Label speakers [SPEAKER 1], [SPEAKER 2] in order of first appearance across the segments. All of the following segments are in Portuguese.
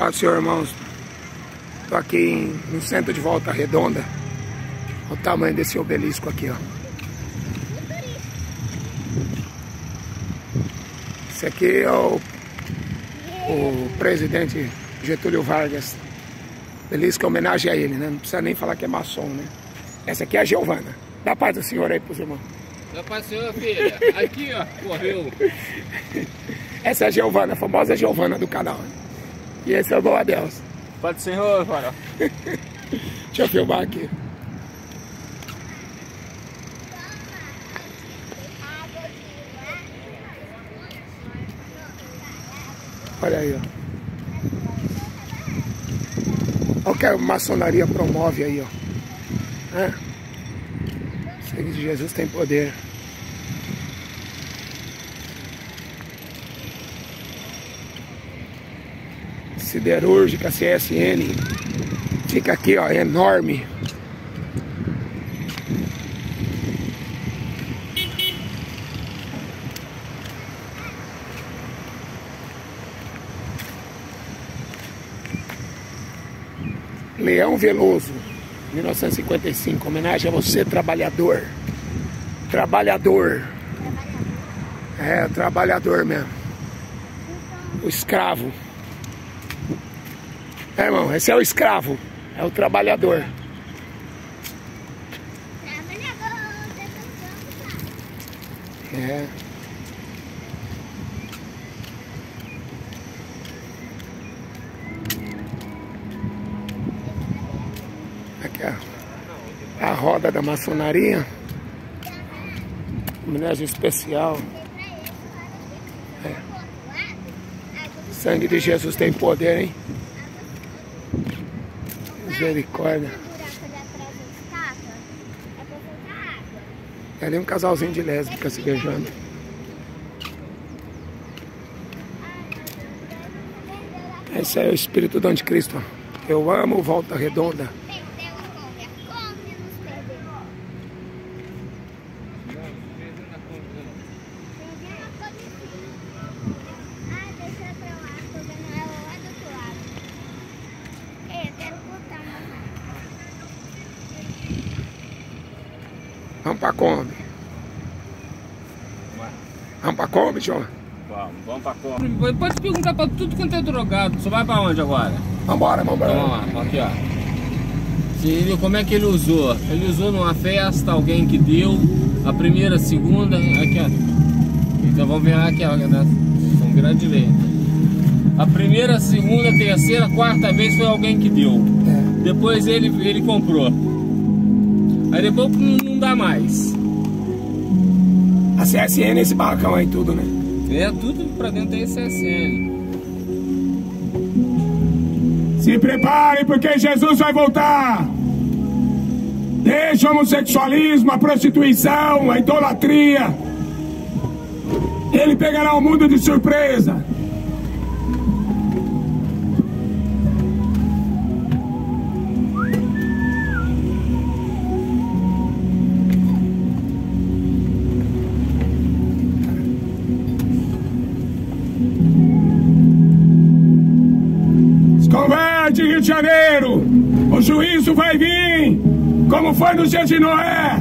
[SPEAKER 1] Paz Senhor, irmãos. Estou aqui em, no centro de Volta Redonda. Olha o tamanho desse obelisco aqui, ó. Esse aqui é o, o presidente Getúlio Vargas. Obelisco é homenagem a ele, né? Não precisa nem falar que é maçom, né? Essa aqui é a Giovana. Dá paz do senhor aí pros irmãos.
[SPEAKER 2] Dá paz do senhor, filha. Aqui, ó, correu.
[SPEAKER 1] Essa é a Giovana, a famosa Giovana do canal. E esse é o Boa Deus.
[SPEAKER 2] Paz do senhor, farol.
[SPEAKER 1] Deixa eu filmar aqui. Olha aí, ó. Olha o que a maçonaria promove aí, ó. É. Sangue de Jesus tem poder. Siderúrgica CSN. Fica aqui, ó, enorme. Leão Veloso, 1955. Homenagem a você, trabalhador. Trabalhador. É, trabalhador mesmo. O escravo. É, irmão, esse é o escravo. É o trabalhador. É. Aqui a, a roda da maçonaria. Homenagem especial. É. Sangue de Jesus tem poder, hein? Misericórdia. É ali um casalzinho de lésbica se beijando. Esse é o espírito do anticristo. Eu amo Volta Redonda. Vamos pra Kombi. Vamos pra Kombi, João?
[SPEAKER 2] Vamos, vamos pra Kombi. Pode perguntar pra tudo quanto é drogado. Você vai pra onde agora?
[SPEAKER 1] Vambora, vambora.
[SPEAKER 2] Então, vamos lá, aqui ó. Se, como é que ele usou? Ele usou numa festa, alguém que deu, a primeira, a segunda, aqui ó. Então vamos ver aqui ó, né? São grande direita. A primeira, a segunda, a terceira, a quarta vez foi alguém que deu.
[SPEAKER 1] É.
[SPEAKER 2] Depois ele, ele comprou. Aí depois não, não dá mais.
[SPEAKER 1] A CSN, esse barracão aí, tudo, né?
[SPEAKER 2] É tudo pra dentro da SSN.
[SPEAKER 1] Se preparem porque Jesus vai voltar. Deixa o homossexualismo, a prostituição, a idolatria. Ele pegará o mundo de surpresa. O juízo vai vir! Como foi nos dias de Noé!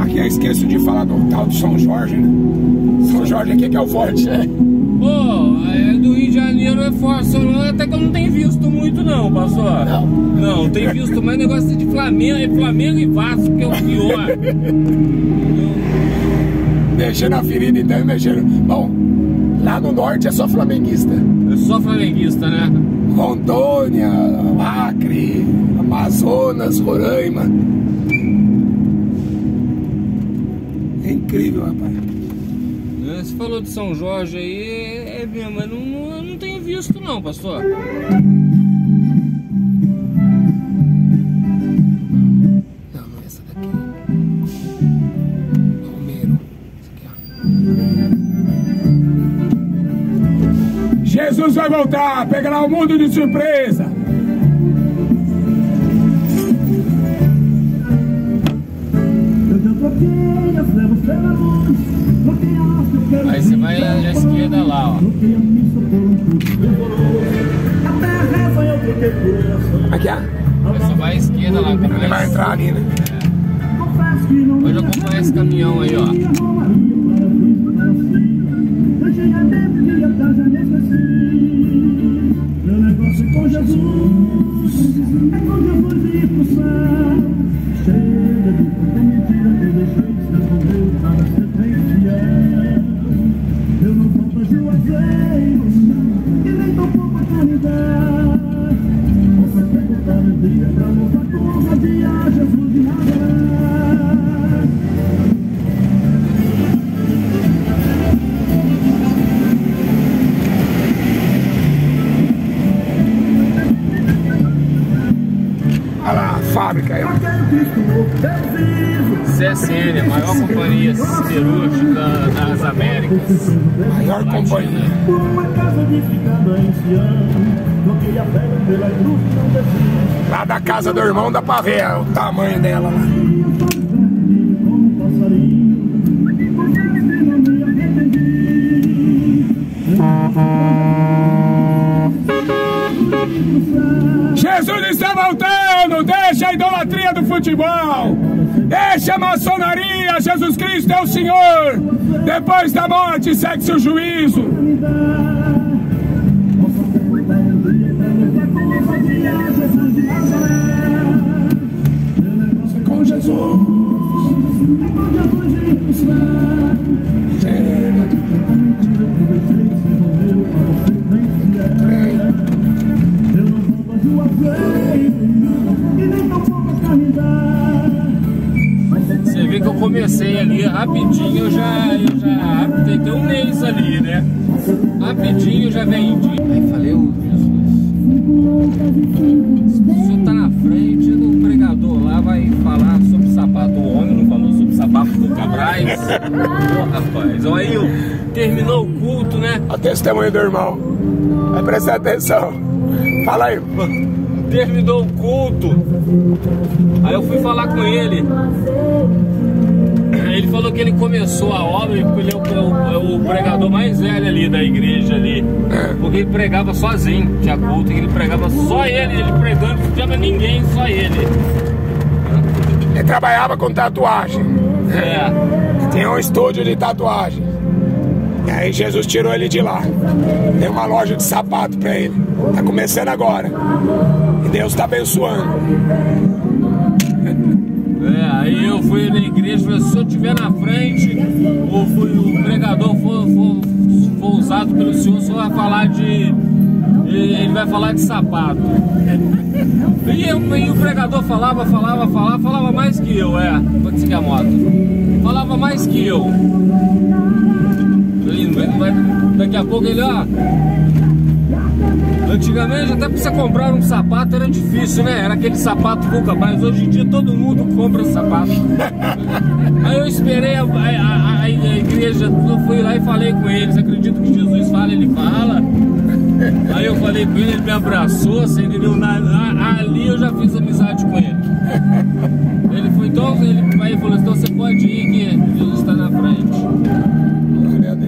[SPEAKER 1] Aqui eu esqueço de falar do tal de São Jorge, né? São Jorge aqui que é o forte, né?
[SPEAKER 2] Não, pastor.
[SPEAKER 1] Não.
[SPEAKER 2] Não, tenho visto mais negócio de Flamengo, é Flamengo e Vasco que é o pior.
[SPEAKER 1] Mexendo na ferida então mexendo. Bom, lá no norte é só flamenguista.
[SPEAKER 2] É só flamenguista, né?
[SPEAKER 1] Rondônia, Acre, Amazonas, Roraima. É incrível, rapaz.
[SPEAKER 2] Você falou de São Jorge aí, é mesmo, mas não, não, eu não tenho visto não, pastor.
[SPEAKER 1] Jesus vai voltar, pegará o mundo de surpresa.
[SPEAKER 2] Aí você vai à esquerda lá, ó.
[SPEAKER 1] Aqui, ó.
[SPEAKER 2] Aí você vai à esquerda lá.
[SPEAKER 1] Ele vai entrar ali, né?
[SPEAKER 2] Pode acompanhar esse caminhão aí, ó.
[SPEAKER 3] Não desisto.
[SPEAKER 1] Lá da casa do irmão dá pra ver o tamanho dela lá.
[SPEAKER 3] Arrependi.
[SPEAKER 1] Jesus está voltando! Deixa a idolatria do futebol! Deixa a maçonaria! Jesus Cristo é o Senhor! Depois da morte segue-se o juízo!
[SPEAKER 2] Comecei ali rapidinho, eu já, eu já tem um mês ali, né? Rapidinho eu já vendi. Aí falei, ô Jesus, o senhor tá na frente do pregador lá, vai falar sobre sapato. O homem não falou sobre sapato do Cabrais. Pô, rapaz, olha aí, ó, terminou o culto, né?
[SPEAKER 1] O testemunho do irmão. Vai prestar atenção. Fala aí.
[SPEAKER 2] Terminou o culto. Aí eu fui falar com ele. Ele falou que ele começou a obra, porque ele é o, é o- é pregador mais velho ali da igreja ali. Porque ele pregava sozinho, tinha culto, e ele pregava só ele, ele pregando, não tinha ninguém, só ele.
[SPEAKER 1] Ele trabalhava com tatuagem.
[SPEAKER 2] É.
[SPEAKER 1] Tinha um estúdio de tatuagem. E aí Jesus tirou ele de lá. Deu uma loja de sapato pra ele. Tá começando agora. E Deus tá abençoando.
[SPEAKER 2] É, aí eu fui na igreja falei, se eu estiver na frente, ou foi o pregador for, for, for usado pelo senhor, o senhor vai falar de. Ele vai falar de sapato. E, eu- e o pregador falava, falava, falava, falava mais que eu, é. Pode seguir a moto. Falava mais que eu. Daqui a pouco ele, ó. Antigamente, até pra você comprar um sapato era difícil, né? Era aquele sapato Cuca, mas hoje em dia todo mundo compra sapato. Aí eu esperei a, a- a- a igreja, eu fui lá e falei com eles. Acredito que Jesus fala, ele fala. Aí eu falei com ele, ele me abraçou, você entendeu? Na- a- ali eu já fiz amizade com ele. Ele foi, então, ele, aí falou, então você pode ir que Jesus está na frente.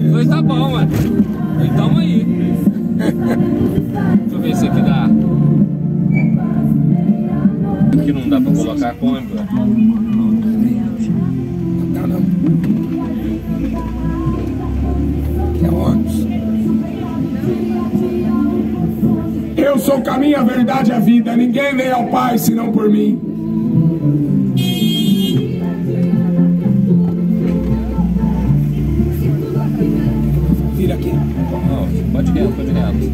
[SPEAKER 2] Eu falei, tá bom, mano. Então aí. Deixa eu ver se aqui dá. Aqui não dá pra colocar Kombi. ó.
[SPEAKER 1] Não, não. Que é. Eu sou o caminho, a verdade e a vida. Ninguém vem ao Pai senão por mim.
[SPEAKER 2] Reto.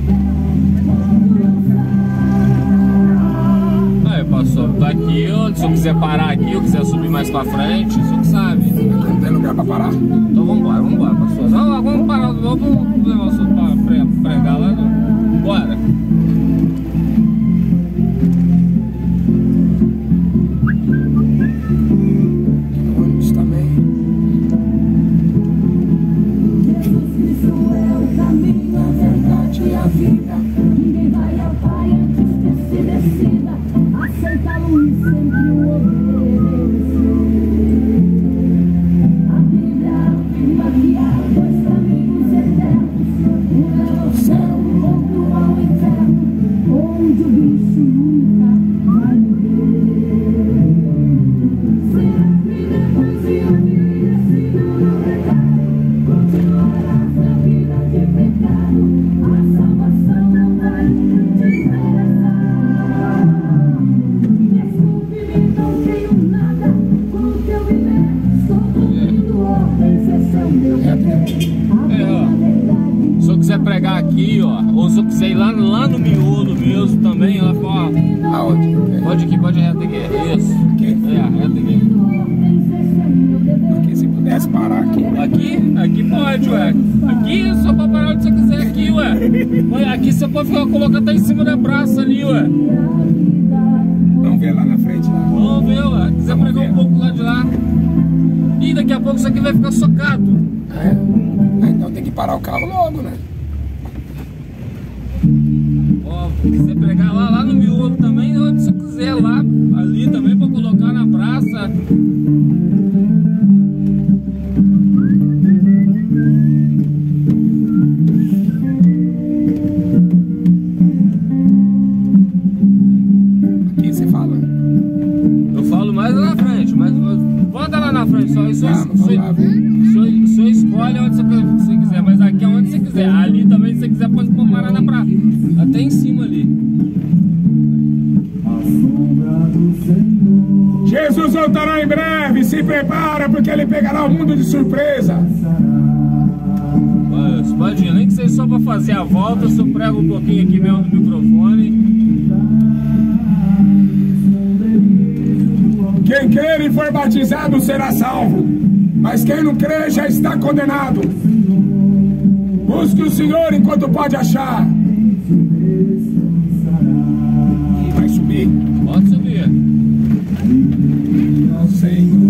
[SPEAKER 2] Aí, passou. Tá aqui, ó. Se eu quiser parar aqui, eu quiser subir mais pra frente, o senhor que sabe.
[SPEAKER 1] Não tem lugar pra parar.
[SPEAKER 2] Então vambora, vambora, pastor. Não, vamos parar, vamos levar o pra pre- pregar lá. Não. Bora. Aqui, ó, ou se eu quiser ir lá, lá no miolo mesmo também, ó
[SPEAKER 1] Aonde?
[SPEAKER 2] pode aqui, pode reto aqui, isso.
[SPEAKER 1] Aqui?
[SPEAKER 2] É, reto aqui.
[SPEAKER 1] Aqui, se pudesse parar aqui.
[SPEAKER 2] Aqui, aqui pode, ué. Aqui, só pra parar onde você quiser aqui, ué. Aqui você pode ficar, colocar até em cima da praça ali, ué.
[SPEAKER 1] Vamos ver lá na frente. Lá.
[SPEAKER 2] Vamos ver, ué. Quiser
[SPEAKER 1] Vamos
[SPEAKER 2] pregar
[SPEAKER 1] ver.
[SPEAKER 2] um pouco lá de lá. Ih, daqui a pouco isso aqui vai ficar socado.
[SPEAKER 1] É. Ah, Então tem que parar o carro logo, né?
[SPEAKER 2] Ó, quiser pregar lá, lá no miolo também, onde você quiser lá, ali também pra colocar na praça.
[SPEAKER 1] Voltará em breve, se prepara porque ele pegará o mundo de surpresa.
[SPEAKER 2] Pode ir, nem que seja só pra fazer a volta, só prego um pouquinho aqui mesmo no microfone.
[SPEAKER 1] Quem crer e for batizado será salvo, mas quem não crer já está condenado. Busque o Senhor enquanto pode achar. Senhor,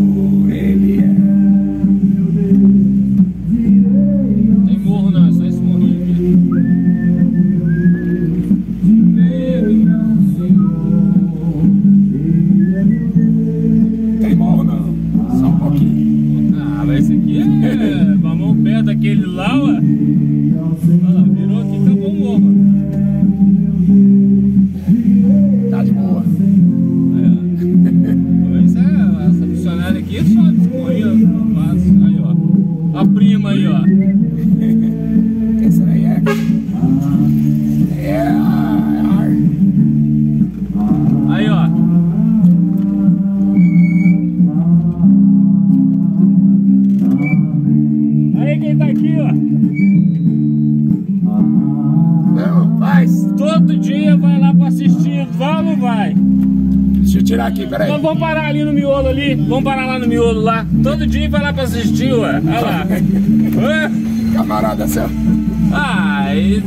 [SPEAKER 2] ó. A prima aí, ó. Aqui,
[SPEAKER 1] peraí.
[SPEAKER 2] Então vamos parar ali no miolo ali. Vamos parar lá no miolo lá. Todo dia vai lá pra assistir, ué. Olha lá.
[SPEAKER 1] Camarada seu.
[SPEAKER 2] Ah, ele...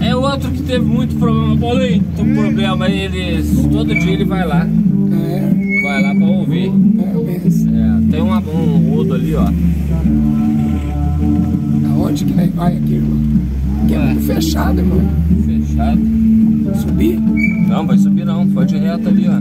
[SPEAKER 2] É outro que teve muito problema. Paulinho, tem um problema. Eles... Todo dia ele vai lá.
[SPEAKER 1] É,
[SPEAKER 2] Vai lá pra ouvir.
[SPEAKER 1] é.
[SPEAKER 2] É, tem uma, um rodo ali, ó.
[SPEAKER 1] Aonde que vai aqui, irmão? Aqui é
[SPEAKER 2] Ué.
[SPEAKER 1] muito fechado, irmão.
[SPEAKER 2] Fechado.
[SPEAKER 1] Subir.
[SPEAKER 2] Não, vai subir não. Pode ir reto ali, ó.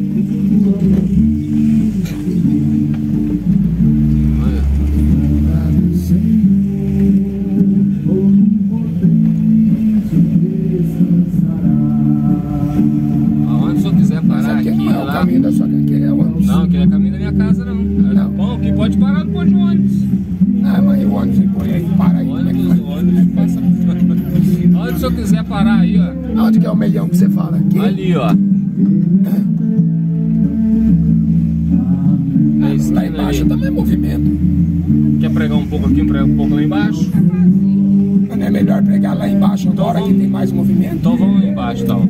[SPEAKER 2] Aonde o senhor quiser parar
[SPEAKER 1] aqui
[SPEAKER 2] aqui,
[SPEAKER 1] não é o
[SPEAKER 2] lá.
[SPEAKER 1] caminho da sua aqui é?
[SPEAKER 2] Não, aquele é caminho da minha casa não.
[SPEAKER 1] Não.
[SPEAKER 2] Bom, que pode parar no ponto de ônibus.
[SPEAKER 1] Ah, mas o ônibus põe aí, para aí. É
[SPEAKER 2] ônibus, ônibus passa. Onde o senhor quiser parar aí, ó.
[SPEAKER 1] Onde que é o melhão que você fala? Aqui?
[SPEAKER 2] Ali, ó. Esquina
[SPEAKER 1] embaixo
[SPEAKER 2] ali.
[SPEAKER 1] também é movimento.
[SPEAKER 2] Quer pregar um pouco aqui, um pouco lá embaixo?
[SPEAKER 1] Mas não é melhor pregar lá embaixo agora que tem mais movimento?
[SPEAKER 2] Então vamos lá embaixo, então.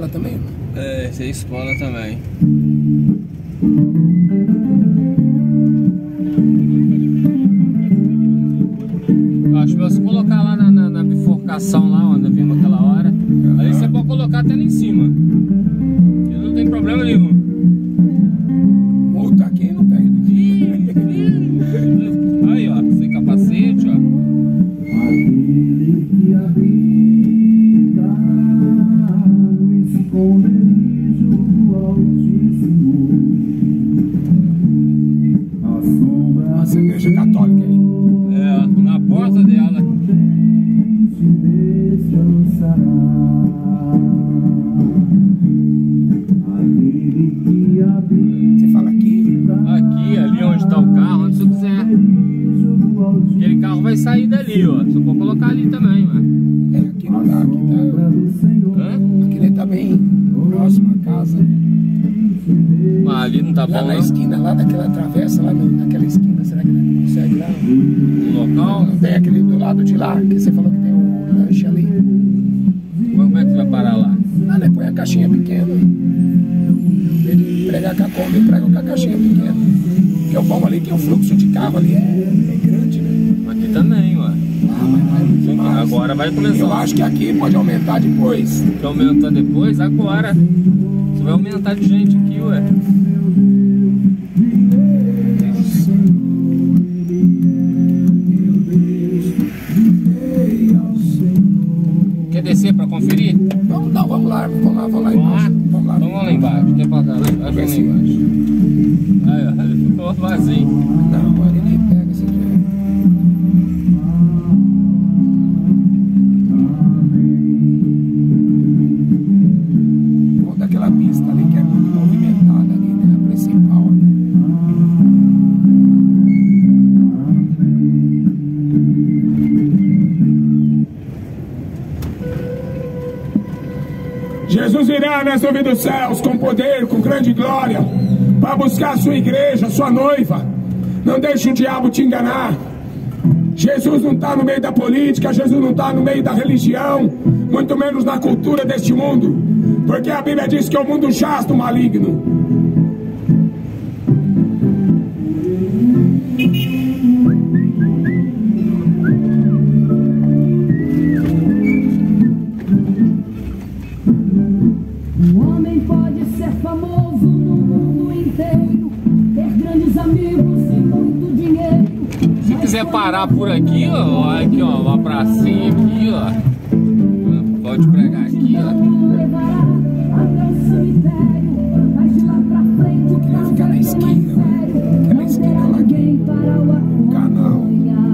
[SPEAKER 1] Escola também?
[SPEAKER 2] É, essa é escola também. Acho que se colocar lá na, na- na bifurcação lá Você
[SPEAKER 1] fala aqui.
[SPEAKER 2] Aqui, ali onde tá o carro, onde você quiser. Aquele carro vai sair dali, ó. Você pode colocar ali também, mano.
[SPEAKER 1] É, aqui não dá, aqui tá.
[SPEAKER 2] Hã?
[SPEAKER 1] Aqui ele tá bem próximo à casa.
[SPEAKER 2] Mas ali não tá
[SPEAKER 1] Lá
[SPEAKER 2] bom,
[SPEAKER 1] na
[SPEAKER 2] não?
[SPEAKER 1] esquina, lá daquela travessa, lá no- naquela esquina, será que ele consegue lá?
[SPEAKER 2] O local.
[SPEAKER 1] Não tem aquele do lado de lá, que você falou que tem o lanche ali.
[SPEAKER 2] Lá,
[SPEAKER 1] né? Põe a caixinha pequena. Em vez de pregar com a Kombi, prega com a caixinha pequena. Porque o bom ali que o fluxo de carro ali é, é grande, né?
[SPEAKER 2] Aqui também, ó.
[SPEAKER 1] Ah, mas vai mais.
[SPEAKER 2] Agora vai
[SPEAKER 1] Eu
[SPEAKER 2] começar.
[SPEAKER 1] acho que aqui pode aumentar depois.
[SPEAKER 2] Que aumentar depois, agora. Você vai aumentar de gente aqui, ué.
[SPEAKER 1] Lá, vamos lá, vamos lá embaixo. Vamos lá.
[SPEAKER 2] Vamos lá embaixo. Tem pra cá, lá embaixo, lá embaixo. Aí, ó, ficou vazio.
[SPEAKER 1] Não, ele Jesus virá nas nuvens dos céus com poder, com grande glória, para buscar a sua igreja, a sua noiva. Não deixe o diabo te enganar. Jesus não está no meio da política, Jesus não está no meio da religião, muito menos na cultura deste mundo, porque a Bíblia diz que o mundo jaz do maligno.
[SPEAKER 2] Quiser parar por aqui, ó, aqui, ó, uma pracinha aqui, ó. Pode pregar aqui, ó.
[SPEAKER 4] Não levará até o cemitério, mas de lá pra frente o
[SPEAKER 1] Queria ficar na esquina? Aquela esquina lá que
[SPEAKER 4] o
[SPEAKER 1] canal.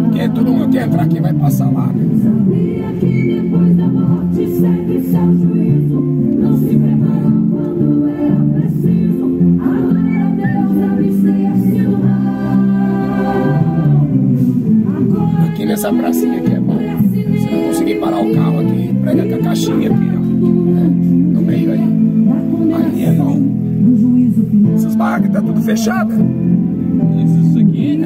[SPEAKER 1] Porque todo mundo que entrar aqui vai passar lá, né?
[SPEAKER 4] Sabia que depois da morte segue seu juízo.
[SPEAKER 1] Nessa pracinha aqui é bom. Se não conseguir parar o carro aqui, prega com a caixinha aqui, ó. né? No meio aí. Aí é bom. Essas barracas tá tudo fechada.
[SPEAKER 2] Isso aqui,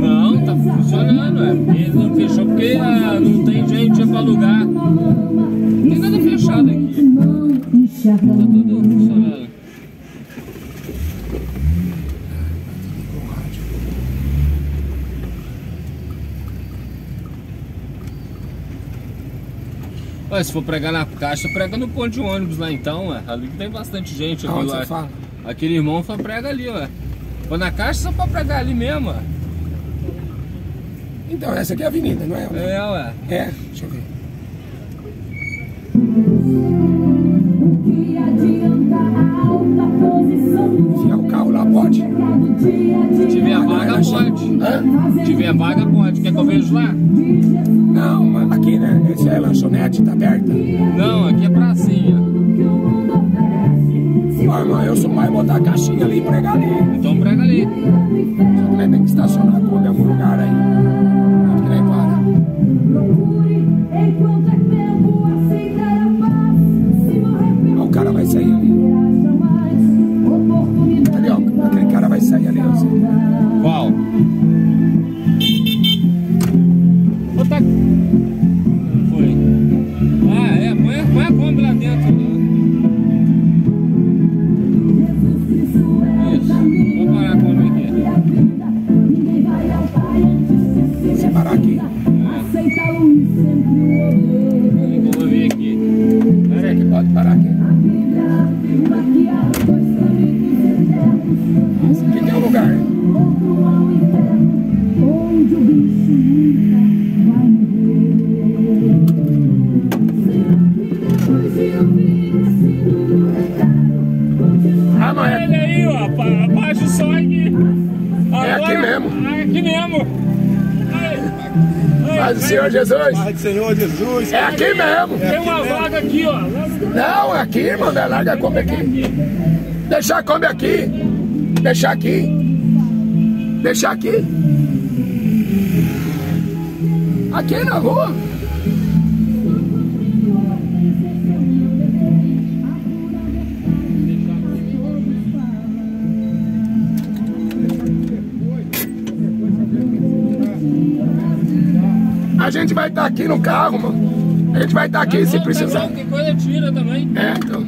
[SPEAKER 2] não, tá funcionando, é. Porque não fechou porque ah, não tem gente pra alugar. Não tem nada fechado aqui. Tá tudo funcionando. Ué, se for pregar na caixa, prega no ponto de ônibus lá então, ué. Ali tem bastante gente aqui lá.
[SPEAKER 1] fala?
[SPEAKER 2] Aquele irmão foi prega ali, ué. Foi na caixa só pra pregar ali mesmo, ué.
[SPEAKER 1] Então, essa aqui é a avenida, não é?
[SPEAKER 2] É, ué.
[SPEAKER 1] É, deixa eu ver.
[SPEAKER 4] Que
[SPEAKER 1] Enfiar o carro lá pode?
[SPEAKER 2] Pode.
[SPEAKER 1] Hã?
[SPEAKER 2] Se tiver vaga, pode. Quer que eu veja lá?
[SPEAKER 1] Não, mas aqui, né? Esse é lanchonete, tá aberta.
[SPEAKER 2] Não, aqui é pracinha.
[SPEAKER 1] irmão, eu sou mais botar a caixinha ali e pregar ali.
[SPEAKER 2] Então prega ali.
[SPEAKER 1] Só que tem que estacionar quando em algum lugar aí. Jesus. É aqui mesmo.
[SPEAKER 2] Tem uma vaga aqui, ó.
[SPEAKER 1] Não, é aqui, irmão. É larga come aqui. Deixar come aqui. Deixar aqui. Deixar aqui. Aqui na rua. A gente vai estar aqui no carro, mano. A gente vai estar aqui se precisar.
[SPEAKER 2] Coisa tira também.
[SPEAKER 1] É, então.